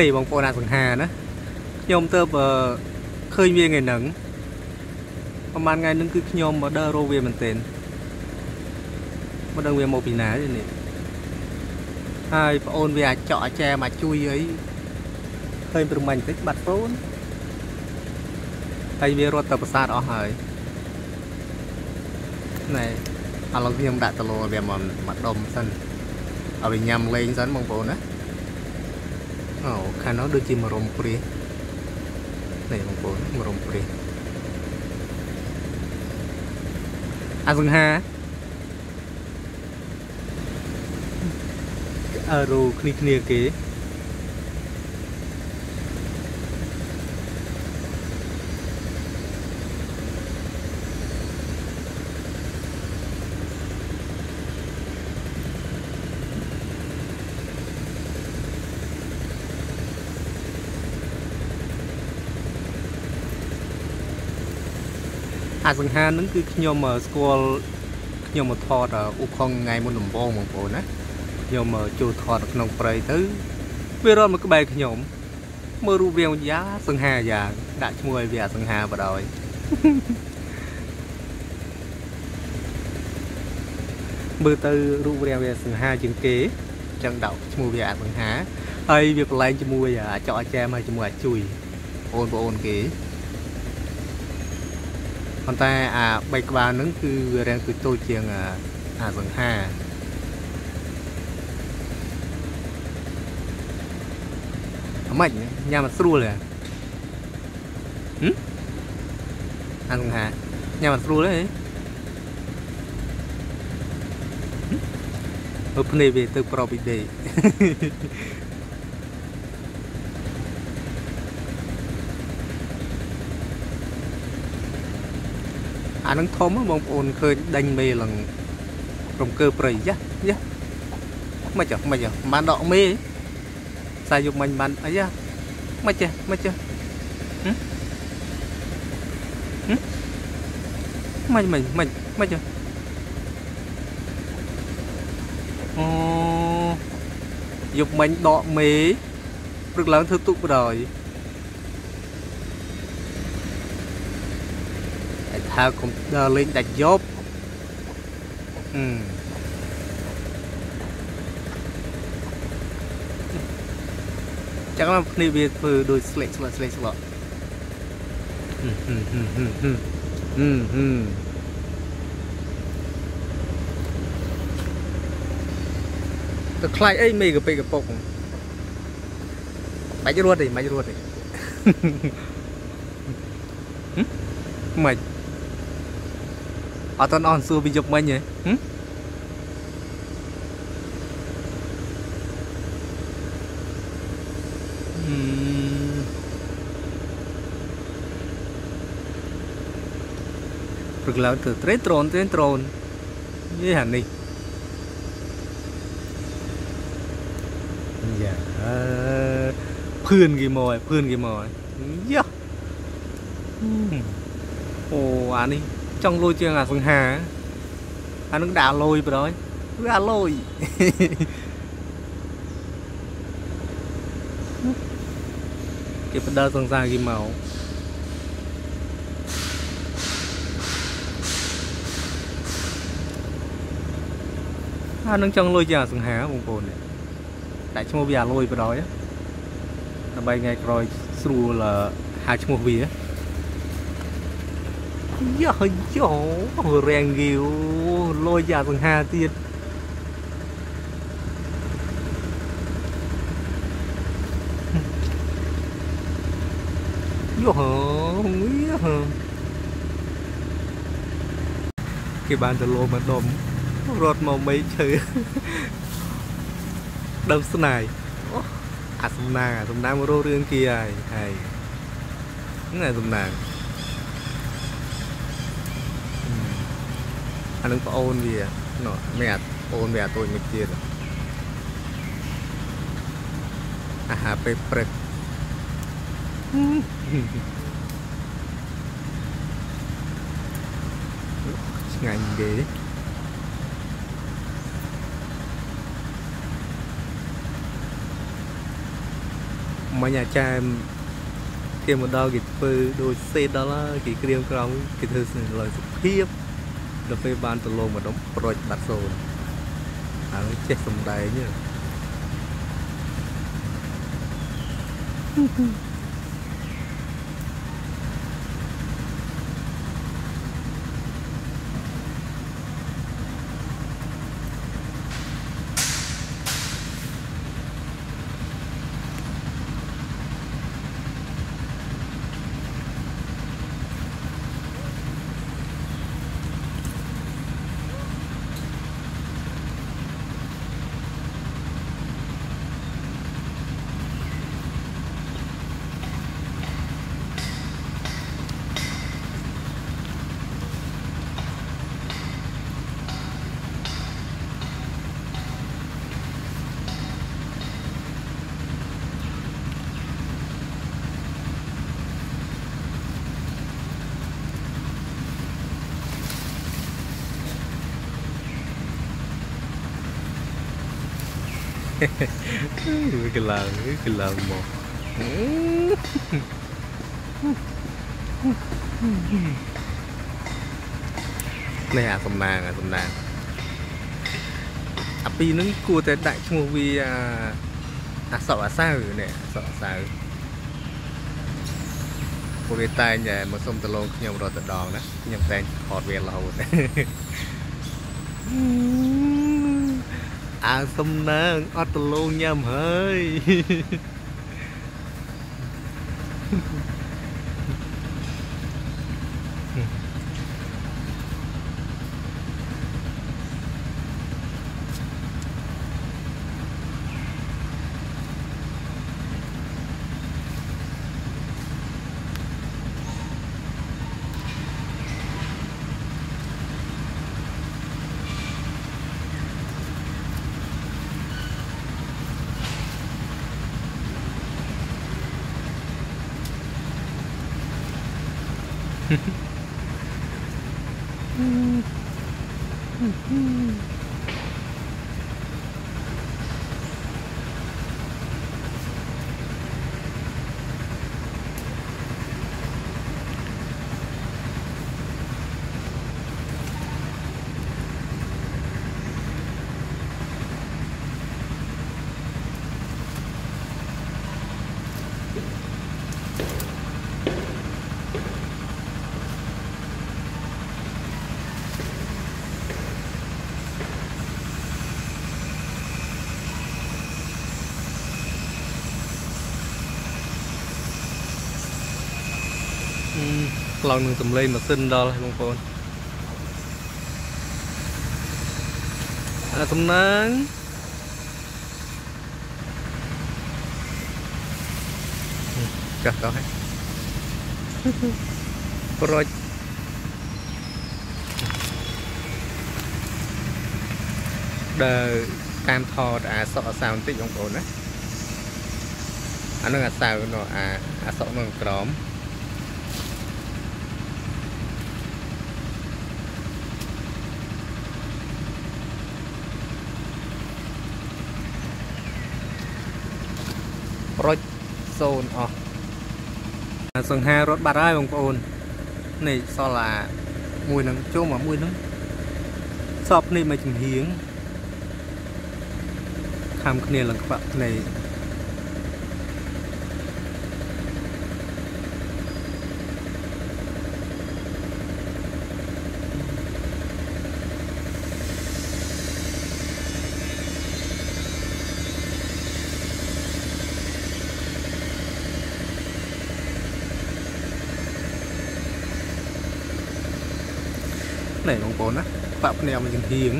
នេះបងប្អូនអាសង្ហាណាខ្ញុំទៅបើឃើញវាថ្ងៃហ្នឹងប្រហែលថ្ងៃហ្នឹងគឺខ្ញុំមកដើររកវាមែនទែនមិនដឹងវាមកពីណាទេនេះហើយប្អូនវាអាចចောက်អាចចែមកជួយអីឃើញព្រមមិញតិចបាត់ប្អូនហើយវារត់ទៅប្រាសាទអស់ហើយណែឥឡូវខ្ញុំដាក់តលោវាមកមកដុំសិនឲ្យវាញ៉ាំលេងសិនបងប្អូនណា អូខាងនោះដូចជាមរំព្រានេះបងប្អូនមរំព្រាអាសង្ហាអឺរូគ្នាគ្នាគេ អាសង្ហានឹងគឺខ្ញុំស្គាល់ខ្ញុំមកថតឧខុងថ្ងៃមុនដំបូងបងប្អូនណាខ្ញុំចូលថតក្នុងព្រៃទៅវារត់មកក្បែរខ្ញុំមើលរូបរាងយ៉ាសង្ហាយ៉ាងដាក់ឈ្មោះឲ្យវាអាសង្ហាបដ ாய் មើលទៅរូបរាងវាសង្ហាជាងគេចឹងដាក់ឈ្មោះវាអាសង្ហាហើយវាប្រឡែងជាមួយអាចកអាចែមហើយជាមួយអាជួយបងប្អូនគេ ប៉ុន្តែអា3ក្បាលហ្នឹងគឺវារាងទូចទូចជាងអាសង្ហាអាម៉េចញ៉ាំមិនស្រួលទេហឹមអាសង្ហាញ៉ាំមិនស្រួលទេមើលភ្នែកវាទៅប្រពីដេក អានឹងធំបងប្អូនឃើញដេញមេឡើងរំកើព្រៃយ៉ាយ៉ាមិនចុះមិនចុះបានដកមេខ្សែយកមិញបានអីយ៉ាមិនចេះមិនចេះមិនមិនមិនមិនចុះអូយកមិញដកមេព្រឹកឡើងធ្វើទុកបដ ாய் ហើកុំដើរលេងដាច់យប់អឺចឹងមកគ្នាវាធ្វើដូចស្លេកស្លក់ស្លេកស្លក់ហឹមហឹមហឹមហឹមហឹមហឹមហឹមទៅខ្លាចអីមេកពេកកពុកបាច់រត់ទេបាច់រត់ទេមិន អត់តន់អស់សួរពីយប់មិញហ៎ព្រឹកឡើងទៅត្រេត្រូនត្រេត្រូនយីហានេះយ៉ាភឿនគេមកភឿនគេមកយ៉ាអូអានេះ ចង់លុយជាងអាសង្ហាអានឹងដាក់លុយបដ ாய் គឺអាលុយគេបដើសង្សារគេមកអានឹងចង់លុយជាងអាសង្ហាបងប្អូនដាក់ឈ្មោះវាអាលុយបដ ாய் ដើម្បីថ្ងៃក្រោយស្រួលហៅឈ្មោះវា យ៉ាយោរាំងគីវលុយយ៉ាសង្ហាទៀតយោហយ៉ាគេបានទៅលោមកដុំរត់មកមេឈើដើមស្នាយអាសំណាងអាសំណាងមករោរឿងគេហើយហើយហ្នឹងអាសំណាង អានឹងប្អូនវាណោះមានអាប្អូនវាអាតូចមួយទៀតអាហារពេលព្រឹកឆ្ងាញ់គេមិញអាចារ្យគេមកដល់គេធ្វើដូចសេដល់ហើយគេក្រៀមក្រំគេធ្វើស្នឹងសុភាព ដល់ពេលបានទៅលងម្ដុំប្រូចបាត់សូនហើយចេះសំដែងហ្នឹង cái lờ cái lờ một này à sầm nàng à sầm nàng à pi nó cua tới đại chung vì à à sợ à sao nè sợ à sao ពួកវាតែងមកសុំតលងខ្ញុំរត់ទៅដងណាខ្ញុំតែងថតវារហូត អាសំណាងអត់តលងញ៉ាំហើយ うんうん ឡងនឹងសំឡេងម៉ាស៊ីនដល់ហើយបងប្អូនអាសំណាងចាស់ទៅហើយប្រូចដើរតាមថតអាសក់អាសាវបន្តិចបងប្អូនណាអានឹងអាសាវនោះអាអាសក់នឹងក្រម ប្រូច សូនអស់សង្ហារត់បាត់ហើយបងប្អូននេះសល់អាមួយនឹងជុំអាមួយនឹងសពនេះមកចំហៀងខំគ្នាឡើងខ្វាក់ភ្នែក នេះបងប្អូនណាបាក់ភ្នែកមកចំហៀង